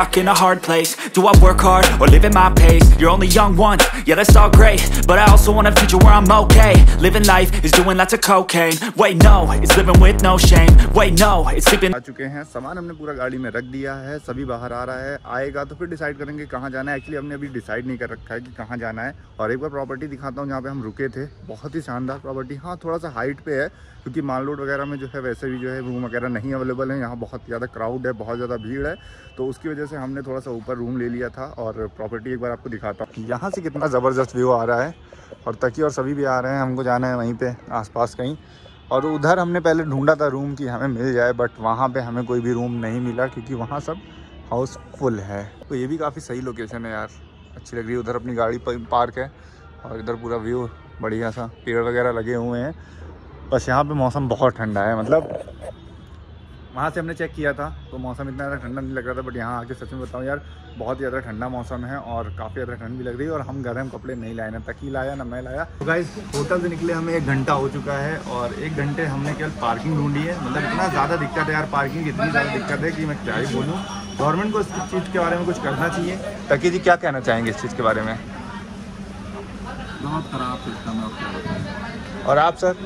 stuck and a hard place Do I work hard or live at my pace? You're only young once, yeah that's all great But I also want a future where I'm okay Living life is doing lots of cocaine Wait no, it's living with no shame Wait no, it's sleeping आ चुके हैं सामान हमने पूरा गाड़ी में रख दिया है सभी बाहर आ रहा है आएगा तो फिर डिसाइड करेंगे कहाँ जाना है एक्चुअली हमने अभी डिसाइड नहीं कर रखा है कि कहाँ जाना है और एक बार प्रॉपर्टी दिखाता हूँ जहाँ पे हम रुके थे बहुत ही शानदार प्रॉपर्टी हाँ थोड़ा सा हाइट पे है क्योंकि माल रोड वगैरह में जो है वैसे भी जो है रूम वगैरह नहीं अवेलेबल है यहाँ बहुत ज़्यादा क्राउड है बहुत ज़्यादा भीड़ है तो उसकी वजह से हमने थोड़ा सा ऊपर रूम ले लिया था और प्रॉपर्टी एक बार आपको दिखाता हूँ। यहाँ से कितना ज़बरदस्त व्यू आ रहा है और तकी और सभी भी आ रहे हैं, हमको जाना है वहीं पे, आसपास कहीं। और उधर हमने पहले ढूंढा था रूम कि हमें मिल जाए बट वहाँ पे हमें कोई भी रूम नहीं मिला क्योंकि वहाँ सब हाउस फुल है। तो ये भी काफ़ी सही लोकेशन है यार। अच्छी लग रही है, उधर अपनी गाड़ी पार्क है और इधर पूरा व्यू बढ़िया सा। पेड़ वगैरह लगे हुए हैं। बस यहाँ पे मौसम बहुत ठंडा है मतलब वहाँ से हमने चेक किया था तो मौसम इतना ज़्यादा ठंडा नहीं लग रहा था बट यहाँ आके सच में बताऊँ यार बहुत ही ज़्यादा ठंडा मौसम है और काफ़ी ज़्यादा ठंड भी लग रही है और हम गर्म कपड़े नहीं लाए ना तकी लाया ना मैं लाया। तो गाइस होटल से निकले हमें एक घंटा हो चुका है और एक घंटे हमने केवल पार्किंग ढूंढी है। मतलब इतना ज़्यादा दिक्कत है यार पार्किंग की इतनी ज़्यादा दिक्कत है कि मैं क्या ही बोलूँ। गवर्नमेंट को इस चीज़ के बारे में कुछ करना चाहिए। तकी जी क्या कहना चाहेंगे इस चीज़ के बारे में? बहुत खराब सिस्टम है और आप सर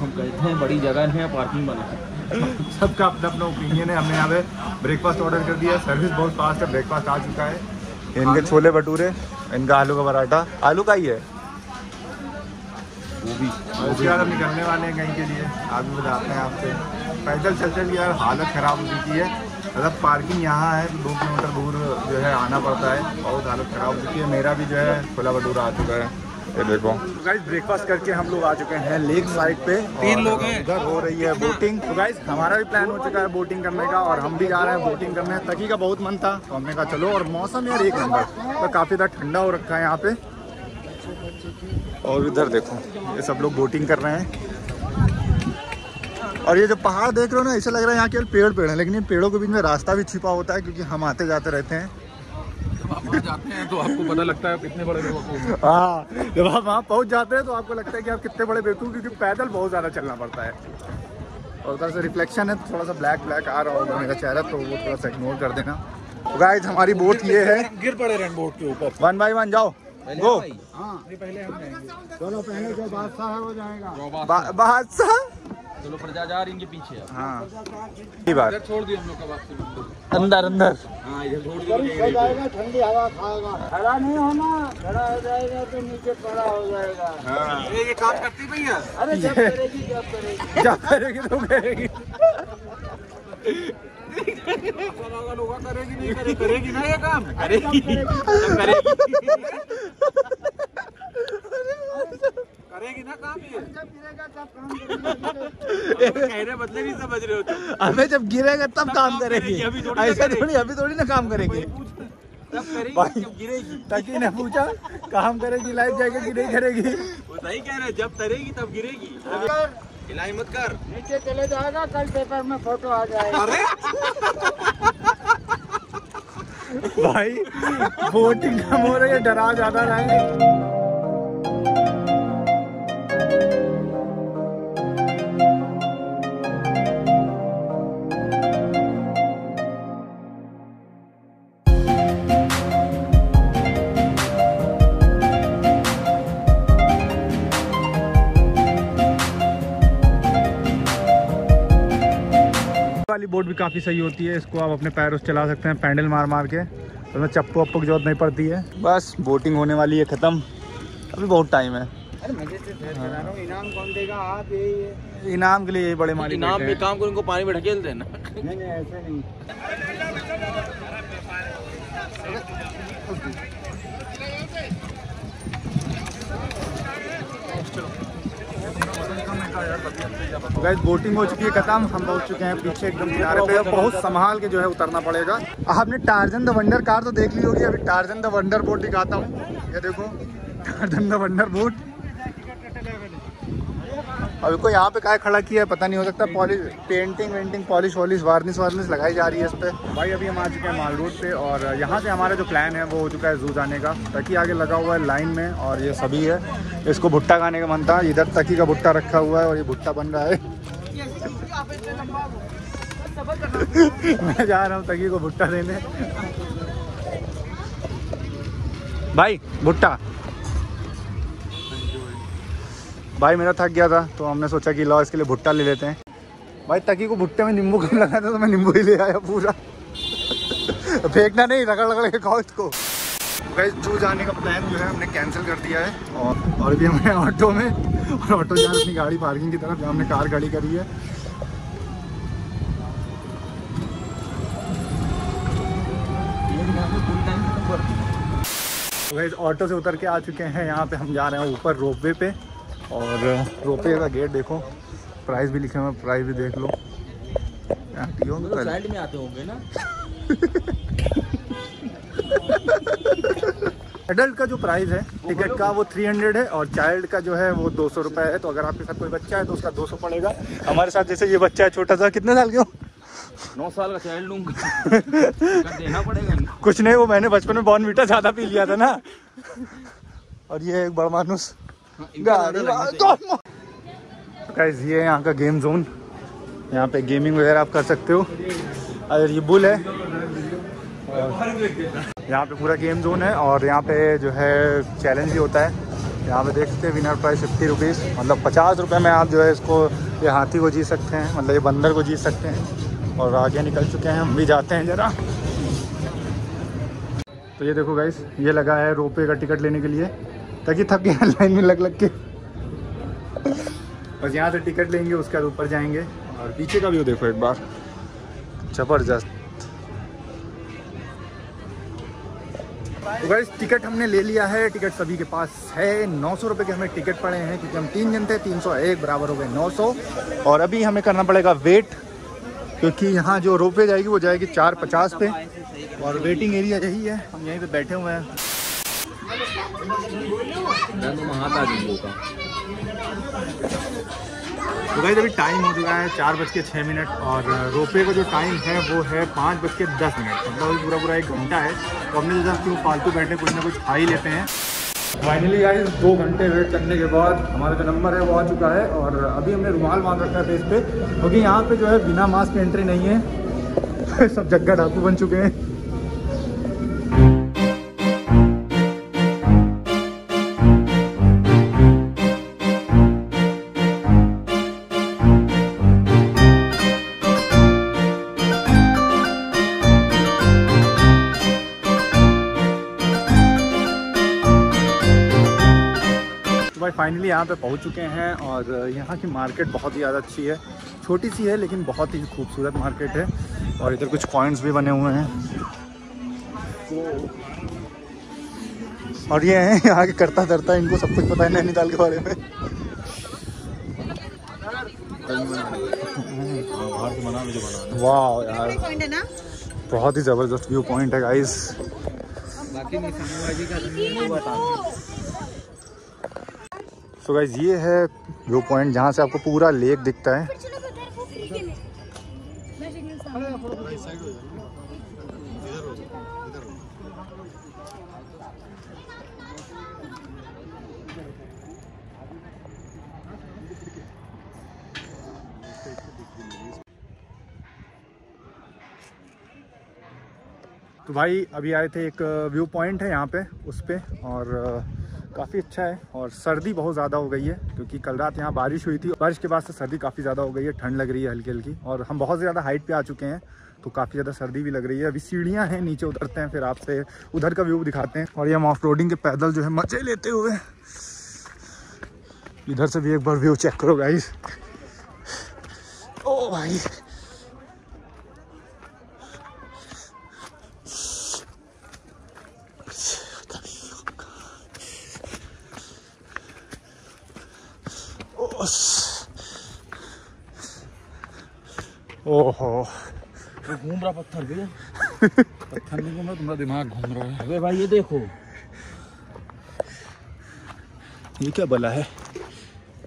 हम कहते हैं बड़ी जगह है पार्किंग बना सबका अपना अपना ओपिनियन है। हमने यहाँ पे ब्रेकफास्ट ऑर्डर कर दिया। सर्विस बहुत फास्ट है। ब्रेकफास्ट आ चुका है। इनके छोले भटूरे इनका आलू का पराठा। आलू का ही है। वो भी। उसके बाद हम निकलने वाले हैं कहीं के लिए। आगे बताते हैं आपसे। पैदल चल चल यार हालत ख़राब हो चुकी है। मतलब पार्किंग यहाँ है तो दो किलोमीटर दूर जो है आना पड़ता है। बहुत हालत ख़राब हो चुकी है। मेरा भी जो है छोला भटूरा आ चुका है। ये देखो। गाइस ब्रेकफास्ट करके हम लोग आ चुके हैं लेक साइड पे। तीन लोग हैं। उधर हो रही है बोटिंग तो गाइस हमारा भी प्लान हो चुका है बोटिंग करने का और हम भी जा रहे हैं बोटिंग करने। तकी का बहुत मन था तो हमने कहा चलो और मौसम यार एक नंबर। तो काफ़ी ज़्यादा ठंडा हो रखा है यहाँ पे। और इधर देखो ये सब लोग बोटिंग कर रहे हैं। और ये जो पहाड़ देख रहे हो ना ऐसा लग रहा है यहाँ केवल पेड़ पेड़ है लेकिन इन पेड़ों के बीच में रास्ता भी छिपा होता है क्योंकि हम आते जाते रहते हैं। जाते हैं तो आपको पता लगता है कितने बड़े लोगों हाँ। जब आप वहाँ पहुँच जाते हैं तो आपको लगता है कि आप कितने बड़े बेवकूफ़ क्योंकि पैदल बहुत ज़्यादा चलना पड़ता है। और उधर से रिफ्लेक्शन है तो थोड़ा सा ब्लैक ब्लैक आ रहा होगा मेरा चेहरा तो वो थोड़ा सा इग्नोर कर देना। तो गाइस हमारी बोट ये है। गिर पड़े रन बोट के ऊपर। वन बाई वन जाओ। गो चलो पहले जो बादशाह है वो जाएगा। बादशाह? चलो प्रजा जा रही इनके पीछे हाँ। बात। छोड़ दिए हम लोग का वापसी अंदर अंदर। हाँ इधर छोड़ दिए ठंडी हवा खाएगा। खड़ा नहीं होना। खड़ा हो जाएगा तो नीचे पड़ा हो जाएगा। ये काम करती भैया? अरे जब करेगी जब करेगी। क्या करेगी तो करेगी। करेगी नहीं करेगी। ना ये काम? करेगी करेगी। करेगी ना काम ये? जब गिरेगा तब काम करेगी। कहने बदले नहीं समझ रहे हो तुम। अबे जब गिरेगा तब काम करेगी, ऐसा थोड़ी अभी थोड़ी ना काम करेगी। जब करेगी भाई। जब गिरेगी। ने पूछा काम करेगी लाइफ जाएगी कि नहीं करेगी? वो सही कह रहे जब तरेगी तब गिरेगी। हिलाई मत कर। नीचे चले जाएगा कल पेपर में फ़ोटो आ जाएगा। अरे! भाई बोटिंग कम हो रही है डरा ज़्यादा रहेंगे। बोट भी काफ़ी सही होती है इसको आप अपने पैरों से चला सकते हैं पैंडल मार मार के तो में चप्पू वप्पू की ज़रूरत नहीं पड़ती है बस बोटिंग होने वाली है ख़त्म अभी बहुत टाइम है अरे मज़े से ठहर कर आ रहा हूँ इनाम कौन देगा आप इनाम के लिए यही बड़े मालिक इनाम में काम करो उनको पानी में ढकेल देना नहीं नहीं ऐसे नहीं गैस बोटिंग हो चुकी है, खत्म। हम पहुँच चुके हैं पीछे एकदम किनारे पे। बहुत संभाल के जो है उतरना पड़ेगा। आपने टार्जन द वंडर कार तो देख ली होगी। अभी टार्जन द वंडर बोट दिखाता हूँ। ये देखो टार्जन द वंडर बोट अभी कोई यहाँ पे काय खड़ा किया है, पता नहीं हो सकता। पॉलिश पेंटिंग वेंटिंग पॉलिश वॉलिश वार्निश वार्निश लगाई जा रही है इस पे। भाई, अभी हम आ चुके हैं माल रोड पे और यहाँ से हमारा जो प्लान है, वो हो चुका है जू जाने का। तकी आगे लगा हुआ है लाइन में और ये सभी है। इसको भुट्टा खाने का मन था। इधर तकी का भुट्टा रखा हुआ है और ये भुट्टा बन रहा है। मैं जा रहा हूँ तकी को भुट्टा देने। भाई, भुट्टा। भाई मेरा थक गया था तो हमने सोचा कि लो इसके लिए भुट्टा ले लेते हैं। भाई तकी को भुट्टे में नींबू कम लगा था तो मैं नींबू ही ले आया पूरा। फेंकना नहीं, रगड़ रगड़ के खाओ इसको। भाई जू जाने का प्लान जो है, हमने कैंसिल कर दिया है। और और भी हमें ऑटो में, और ऑटो जा अपनी गाड़ी पार्किंग की तरफ़ हमने कार खड़ी करी है। वैसे ऑटो से उतर के आ चुके हैं, यहाँ पे हम जा रहे हैं ऊपर रोपवे पे। और रोपे का गेट देखो। प्राइस भी लिखे हुए प्राइस भी देख लो। पहले। साइड में आते होंगे ना। एडल्ट का जो प्राइस है टिकट का वो 300 है और चाइल्ड का जो है वो दो सौ रुपये है। तो अगर आपके साथ कोई बच्चा है तो उसका 200 पड़ेगा। हमारे साथ जैसे ये बच्चा है छोटा सा कितने साल के हो? नौ साल का चाइल्ड लूँगा। देना पड़ेगा कुछ नहीं वो मैंने बचपन में बॉर्न मीठा ज़्यादा पी लिया था ना। और ये एक बड़ा मानुस गाइस ये यहाँ का गेम जोन यहाँ पे गेमिंग वगैरह आप कर सकते हो। और ये बुल है, यहाँ पे पूरा गेम जोन है और यहाँ पे जो है चैलेंज भी होता है। यहाँ पे देख सकते हैं विनर प्राइस फिफ्टी रुपीज़ मतलब पचास रुपये में आप जो है इसको, ये हाथी को जीत सकते हैं मतलब ये बंदर को जीत सकते हैं। और आगे निकल चुके हैं, हम भी जाते हैं ज़रा। तो ये देखो गाइस ये लगा है रोपे का टिकट लेने के लिए। ताकि थक गए लाइन में लग लग के। बस यहाँ से टिकट लेंगे, उसके बाद ऊपर जाएँगे। और पीछे का व्यू देखो एक बार। ज़बरदस्त। तो गाइस टिकट हमने ले लिया है। टिकट सभी के पास है। नौ सौ रुपये के हमें टिकट पड़े हैं, क्योंकि हम तीन जन थे, तीन सौ एक बराबर हो गए नौ सौ। और अभी हमें करना पड़ेगा वेट, क्योंकि यहाँ जो रोपवे जाएगी, वो जाएगी चार पचास पे। और वेटिंग एरिया यही है। हम यहीं पे बैठे हुए हैं। तो भाई अभी टाइम हो चुका है चार बज के छः मिनट और रोपे का जो टाइम है, वो है पाँच बज के दस मिनट मतलब अभी पूरा पूरा एक घंटा है। तो हमने सोचा क्यों फालतू बैठे कुछ ना कुछ खा ही लेते हैं। फाइनली आई दो घंटे वेट करने के बाद हमारा जो नंबर है, वो आ चुका है और अभी हमने रुमाल बाँध रखा है फेस पे। क्योंकि यहाँ पे जो है बिना मास्क के एंट्री नहीं है। सब जग्गा डाकू बन चुके हैं। फाइनली यहाँ पे पहुँच चुके हैं और यहाँ की मार्केट बहुत ही ज़्यादा अच्छी है। छोटी सी है, लेकिन बहुत ही खूबसूरत मार्केट है और इधर कुछ कॉइन्स भी बने हुए हैं। और ये हैं, यहाँ के करता धरता इनको सब कुछ पता है नैनीताल के बारे में। वाह यार। बहुत ही ज़बरदस्त व्यू पॉइंट है गाइस बाकी नहीं सामूबाजी का वो बता सो गाइस ये है व्यू पॉइंट जहाँ से आपको पूरा लेक दिखता है। तो भाई अभी आए थे एक व्यू पॉइंट है यहाँ पे उस पे और काफ़ी अच्छा है और सर्दी बहुत ज़्यादा हो गई है, क्योंकि कल रात यहाँ बारिश हुई थी। बारिश के बाद से सर्दी काफ़ी ज़्यादा हो गई है, ठंड लग रही है हल्की हल्की और हम बहुत ज़्यादा हाइट पे आ चुके हैं तो काफ़ी ज़्यादा सर्दी भी लग रही है। अभी सीढ़ियाँ हैं, नीचे उतरते हैं, फिर आपसे उधर का व्यू दिखाते हैं। और ये हम ऑफ़ रोडिंग के पैदल जो है मज़े लेते हुए इधर से भी एक बार व्यू चेक करो गाइस ओ भाई। ओहो। घूम रहा पत्थर भी पत्थर नहीं घूम रहा तुम्हारा दिमाग घूम रहा है। अबे भाई ये देखो। ये क्या बला है?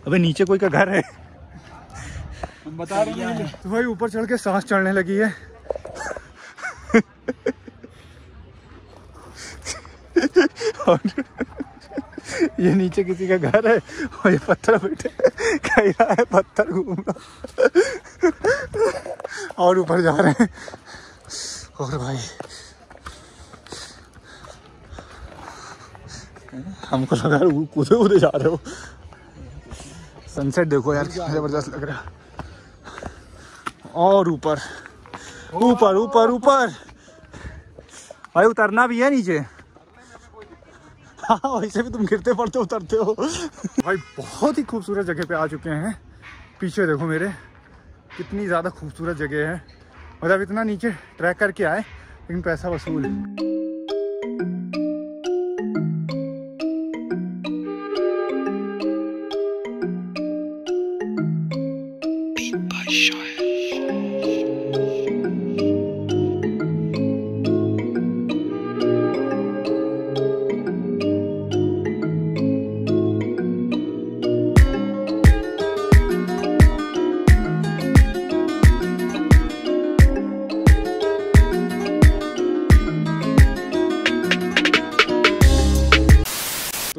अबे नीचे कोई का घर है? हम बता रहे हैं। तो भाई ऊपर चढ़ के सांस चढ़ने लगी है। और ये नीचे किसी का घर है? और ये पत्थर बैठे कह रहा है पत्थर घूम रहा और ऊपर जा रहे हैं। और भाई, हमको लगा कूदे कूदे जा रहे हो। सनसेट देखो यार, कितना ज़बरदस्त लग रहा। और ऊपर ऊपर ऊपर ऊपर। भाई, उतरना भी है नीचे। हाँ वैसे भी तुम गिरते पड़ते उतरते हो। भाई, बहुत ही खूबसूरत जगह पे आ चुके हैं। पीछे देखो मेरे। कितनी ज़्यादा खूबसूरत जगह है। मतलब इतना नीचे ट्रैक करके आए लेकिन पैसा वसूल।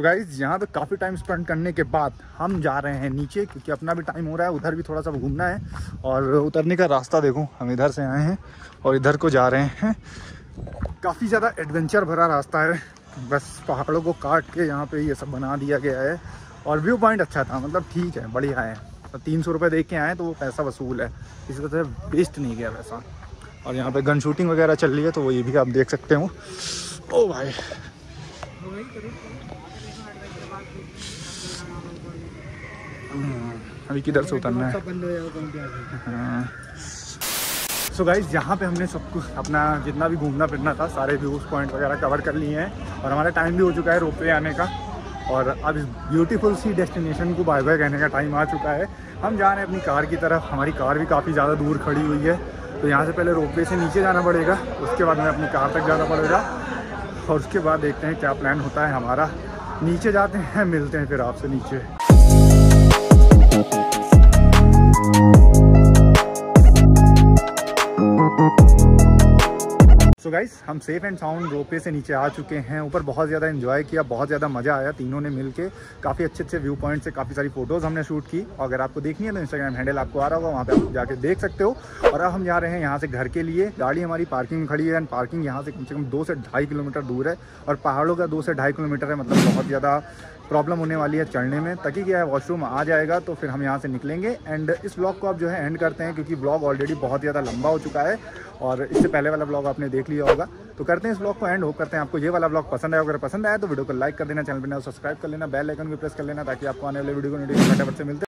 तो गाइज़ यहाँ पे काफ़ी टाइम स्पेंड करने के बाद हम जा रहे हैं नीचे, क्योंकि अपना भी टाइम हो रहा है, उधर भी थोड़ा सा घूमना है। और उतरने का रास्ता देखो, हम इधर से आए हैं और इधर को जा रहे हैं। काफ़ी ज़्यादा एडवेंचर भरा रास्ता है। बस पहाड़ों को काट के यहाँ पे ये सब बना दिया गया है। और व्यू पॉइंट अच्छा था मतलब ठीक है, बढ़िया है। तो तीन सौ रुपये देख के आए तो वो पैसा वसूल है। इसी वजह से वेस्ट नहीं गया पैसा। और यहाँ पे गन शूटिंग वगैरह चल रही है तो वो ये भी आप देख सकते हो। ओ भाई। अभी किधर से उतरना है? सो गाइज़ यहाँ पे हमने सब कुछ अपना जितना भी घूमना फिरना था, सारे व्यूज़ पॉइंट वगैरह कवर कर लिए हैं और हमारा टाइम भी हो चुका है रोपवे आने का। और अब इस ब्यूटीफुल सी डेस्टिनेशन को बाय बाय कहने का टाइम आ चुका है। हम जा रहे हैं अपनी कार की तरफ़। हमारी कार भी काफ़ी ज़्यादा दूर खड़ी हुई है। तो यहाँ से पहले रोपवे से नीचे जाना पड़ेगा। उसके बाद हमें अपनी कार तक जाना पड़ेगा। और उसके बाद देखते हैं क्या प्लान होता है हमारा। नीचे जाते हैं, मिलते हैं फिर आपसे नीचे। सो so गाइस हम सेफ़ एंड साउंड रोपे से नीचे आ चुके हैं। ऊपर बहुत ज़्यादा एंजॉय किया, बहुत ज़्यादा मज़ा आया तीनों ने मिलके। काफ़ी अच्छे अच्छे व्यू पॉइंट से काफ़ी सारी फ़ोटोज़ हमने शूट की। और अगर आपको देखनी है तो इंस्टाग्राम हैंडल आपको आ रहा होगा, वहाँ पे आप जाके देख सकते हो। और अब हम जा रहे हैं यहाँ से घर के लिए। गाड़ी हमारी पार्किंग में खड़ी है एंड पार्किंग यहाँ से कम से कम दो से ढाई किलोमीटर दूर है। और पहाड़ों का दो से ढाई किलोमीटर है मतलब बहुत ज़्यादा प्रॉब्लम होने वाली है चढ़ने में, ताकि क्या है वॉशरूम आ जाएगा तो फिर हम यहाँ से निकलेंगे। एंड इस ब्लॉग को आप जो है एंड करते हैं, क्योंकि ब्लॉग ऑलरेडी बहुत ज़्यादा लंबा हो चुका है, और इससे पहले वाला ब्लॉग आपने देख लिया होगा। तो करते हैं इस ब्लॉग को एंड होप करते हैं आपको ये वाला ब्लॉग पसंद आया। अगर पसंद आया तो वीडियो को लाइक कर देना चैनल पर सब्सक्राइब कर लेना बेल आइकन भी प्रेस कर लेना, ताकि आपको आने वाले वीडियो को नोटिफिकेशन फटाफट से मिलते